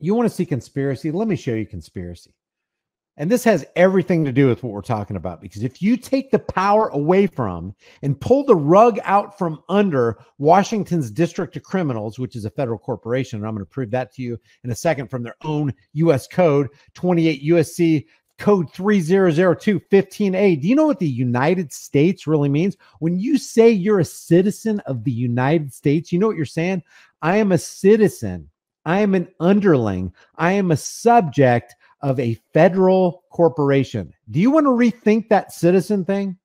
You want to see conspiracy? Let me show you conspiracy. And this has everything to do with what we're talking about because if you take the power away from and pull the rug out from under Washington's District of Criminals, which is a federal corporation, and I'm going to prove that to you in a second from their own US code, 28 USC code 3002 15A. Do you know what the United States really means? When you say you're a citizen of the United States, you know what you're saying? I am a citizen. I am an underling. I am a subject of a federal corporation. Do you want to rethink that citizen thing?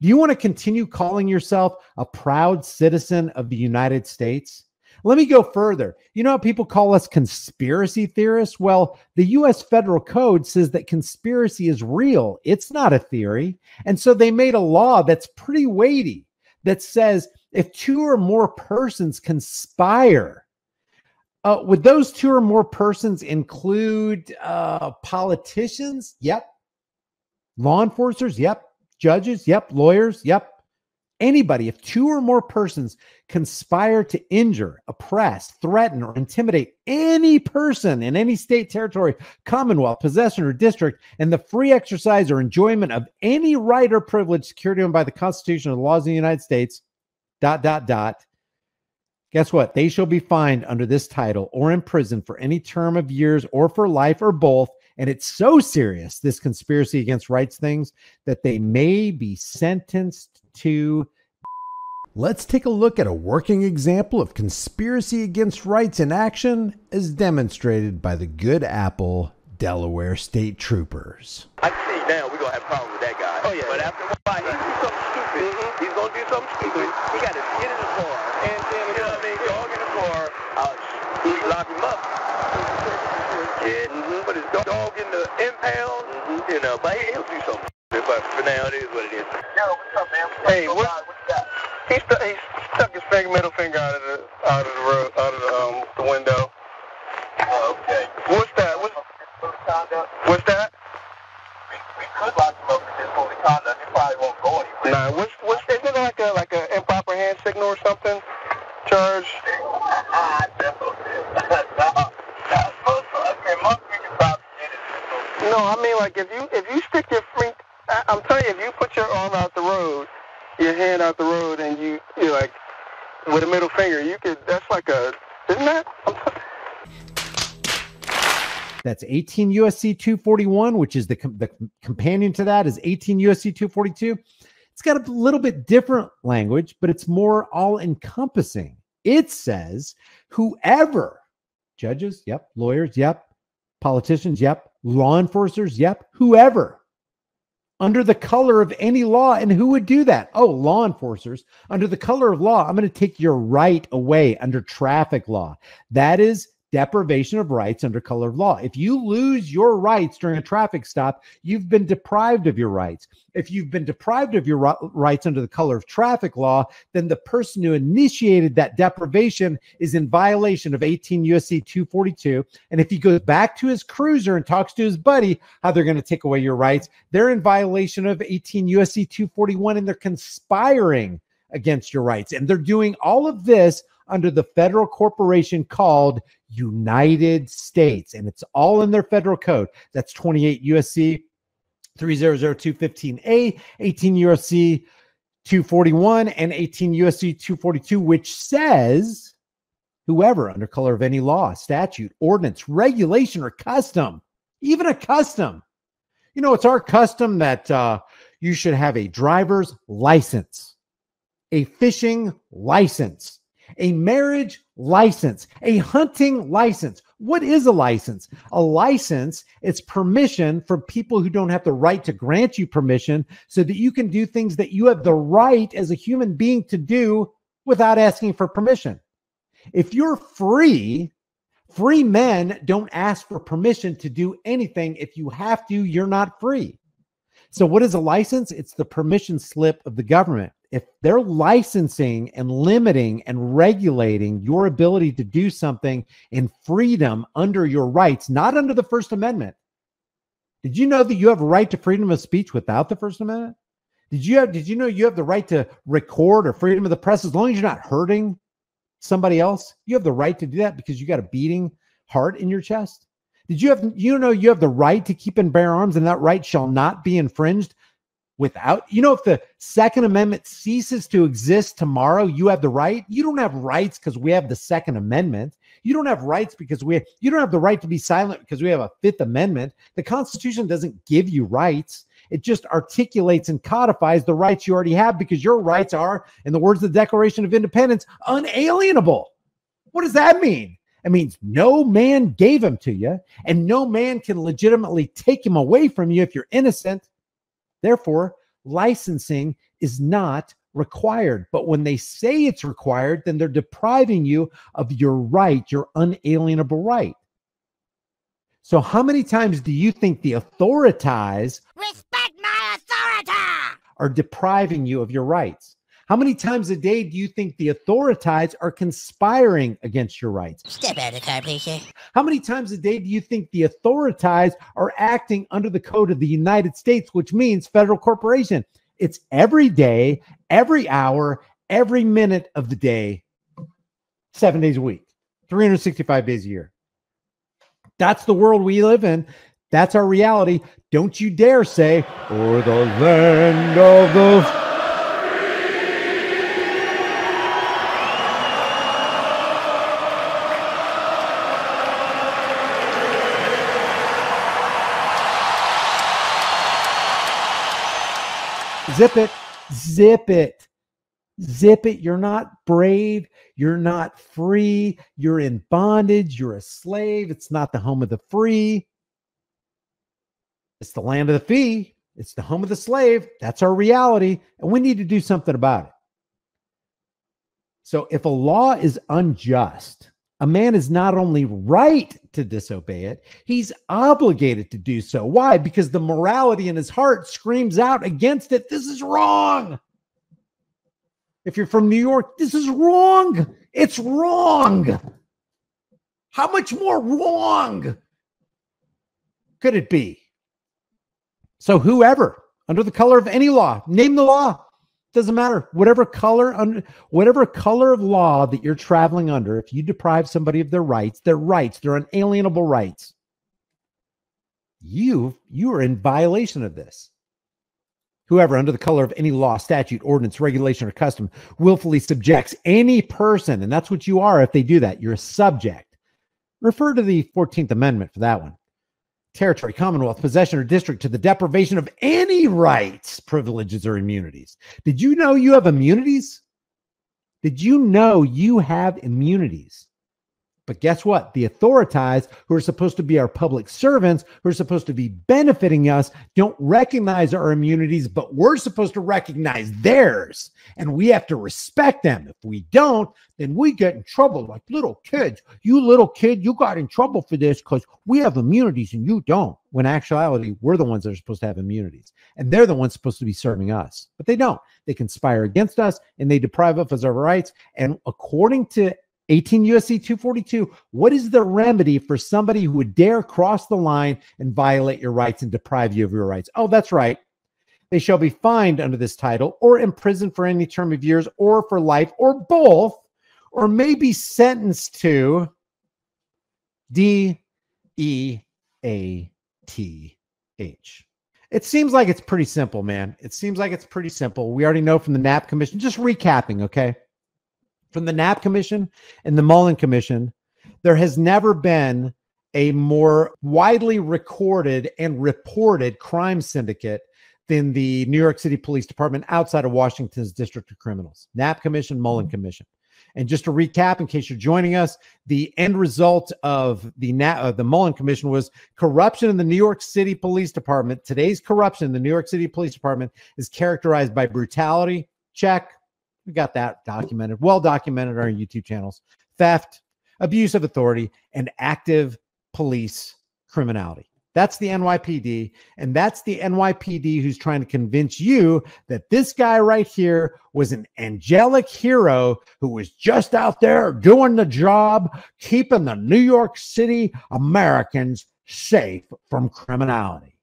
Do you want to continue calling yourself a proud citizen of the United States? Let me go further. You know how people call us conspiracy theorists? Well, the US federal code says that conspiracy is real, it's not a theory. And so they made a law that's pretty weighty that says if two or more persons conspire uh, would those two or more persons include uh, politicians? Yep. Law enforcers? Yep. Judges? Yep. Lawyers? Yep. Anybody, if two or more persons conspire to injure, oppress, threaten, or intimidate any person in any state, territory, commonwealth, possession, or district, and the free exercise or enjoyment of any right or privilege secured to them by the Constitution or the laws of the United States, dot, dot, dot, Guess what? They shall be fined under this title or in prison for any term of years or for life or both. And it's so serious, this conspiracy against rights things, that they may be sentenced to. Let's take a look at a working example of conspiracy against rights in action as demonstrated by the Good Apple Delaware State Troopers. I see now we're going to have problems with that guy. Oh, yeah. But after a while, he do something stupid. Mm-hmm. He's going to do something stupid. He got to get in the car. And then, you know what I mean? Dog in the car. Uh, we lock him up. Kid, mm-hmm. put his dog in the impound. Mm-hmm. You know, but he'll do something. But for now, it is what it is. Yo, what's up, man? What's hey, what? What you got? He, stu- he stuck his finger, middle finger out of the out of the road, out of the, um, the window. Oh, okay. What's that? What's, what's that? We, we could lock him up for disorderly conduct. He probably won't go anywhere. Nah, what's what's isn't it like a like an improper hand signal or something? Charge. No, I mean like if you if you stick your free, I'm telling you, if you put your arm out the road, your hand out the road, and you you like with a middle finger, you could. That's like a, isn't that? That's 18 USC 241, which is the, the companion to that is 18 USC 242. It's got a little bit different language, but it's more all encompassing. It says whoever, judges, yep, lawyers, yep, politicians, yep, law enforcers, yep, whoever, under the color of any law. And who would do that? Oh, law enforcers. Under the color of law, I'm going to take your right away under traffic law. That is deprivation of rights under color of law. If you lose your rights during a traffic stop, you've been deprived of your rights. If you've been deprived of your rights under the color of traffic law, then the person who initiated that deprivation is in violation of 18 USC 242. And if he goes back to his cruiser and talks to his buddy how they're going to take away your rights, they're in violation of 18 USC 241 and they're conspiring against your rights. And they're doing all of this under the federal corporation called United States. And it's all in their federal code. That's 28 USC 300215A, 18 USC 241, and 18 USC 242, which says whoever under color of any law, statute, ordinance, regulation, or custom, even a custom. You know, it's our custom that uh, you should have a driver's license, a fishing license, a marriage license, a hunting license. What is a license? A license is permission from people who don't have the right to grant you permission so that you can do things that you have the right as a human being to do without asking for permission. If you're free, free men don't ask for permission to do anything. If you have to, you're not free. So, what is a license? It's the permission slip of the government if they're licensing and limiting and regulating your ability to do something in freedom under your rights, not under the First Amendment. Did you know that you have a right to freedom of speech without the First Amendment? Did you have did you know you have the right to record or freedom of the press as long as you're not hurting somebody else? You have the right to do that because you got a beating heart in your chest? Did you have you know you have the right to keep and bear arms and that right shall not be infringed without you know if the second amendment ceases to exist tomorrow you have the right you don't have rights because we have the second amendment. You don't have rights because we you don't have the right to be silent because we have a fifth amendment. The constitution doesn't give you rights. It just articulates and codifies the rights you already have because your rights are in the words of the declaration of independence unalienable. What does that mean? It means no man gave them to you and no man can legitimately take him away from you if you're innocent Therefore, licensing is not required. But when they say it's required, then they're depriving you of your right, your unalienable right. So, how many times do you think the authorities respect my authority are depriving you of your rights? How many times a day do you think the authorities are conspiring against your rights? Step out of the car, please, sir. How many times a day do you think the authorities are acting under the code of the United States, which means federal corporation? It's every day, every hour, every minute of the day, seven days a week, 365 days a year. That's the world we live in. That's our reality. Don't you dare say, or the land of the Zip it, zip it, zip it. You're not brave. You're not free. You're in bondage. You're a slave. It's not the home of the free. It's the land of the fee. It's the home of the slave. That's our reality. And we need to do something about it. So if a law is unjust, a man is not only right to disobey it, he's obligated to do so. Why? Because the morality in his heart screams out against it. This is wrong. If you're from New York, this is wrong. It's wrong. How much more wrong could it be? So, whoever, under the color of any law, name the law, doesn't matter. Whatever color under whatever color of law that you're traveling under, if you deprive somebody of their rights, their rights, their unalienable rights, you you are in violation of this. Whoever, under the color of any law, statute, ordinance, regulation, or custom, willfully subjects any person, and that's what you are if they do that, you're a subject. Refer to the 14th Amendment for that one territory, commonwealth, possession, or district to the deprivation of any rights, privileges, or immunities. Did you know you have immunities? Did you know you have immunities? But guess what? The authorities, who are supposed to be our public servants, who are supposed to be benefiting us, don't recognize our immunities, but we're supposed to recognize theirs. And we have to respect them. If we don't, then we get in trouble like little kids. You little kid, you got in trouble for this because we have immunities and you don't. When actuality, we're the ones that are supposed to have immunities. And they're the ones supposed to be serving us. But they don't. They conspire against us and they deprive us of our rights. And according to 18 USC 242. What is the remedy for somebody who would dare cross the line and violate your rights and deprive you of your rights? Oh, that's right. They shall be fined under this title or imprisoned for any term of years or for life or both, or may be sentenced to D E A T H. It seems like it's pretty simple, man. It seems like it's pretty simple. We already know from the Knapp Commission. Just recapping, okay? From the Knapp Commission and the Mollen Commission, there has never been a more widely recorded and reported crime syndicate than the New York City Police Department outside of Washington's District of Criminals, Knapp Commission, Mollen Commission. And just to recap, in case you're joining us, the end result of the Na- uh, the Mollen Commission was corruption in the New York City Police Department. Today's corruption in the New York City Police Department is characterized by brutality, check, we got that documented, well documented on our YouTube channels. Theft, abuse of authority, and active police criminality. That's the NYPD. And that's the NYPD who's trying to convince you that this guy right here was an angelic hero who was just out there doing the job, keeping the New York City Americans safe from criminality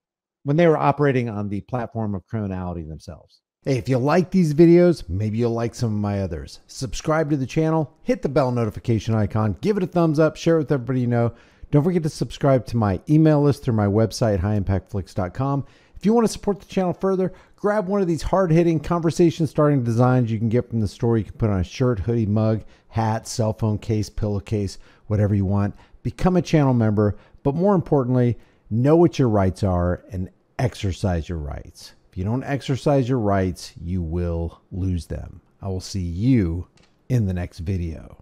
when they were operating on the platform of criminality themselves. Hey, if you like these videos, maybe you'll like some of my others. Subscribe to the channel, hit the bell notification icon, give it a thumbs up, share it with everybody you know. Don't forget to subscribe to my email list through my website, highimpactflix.com. If you want to support the channel further, grab one of these hard hitting, conversation starting designs you can get from the store. You can put on a shirt, hoodie, mug, hat, cell phone case, pillowcase, whatever you want. Become a channel member, but more importantly, know what your rights are and exercise your rights. If you don't exercise your rights, you will lose them. I will see you in the next video.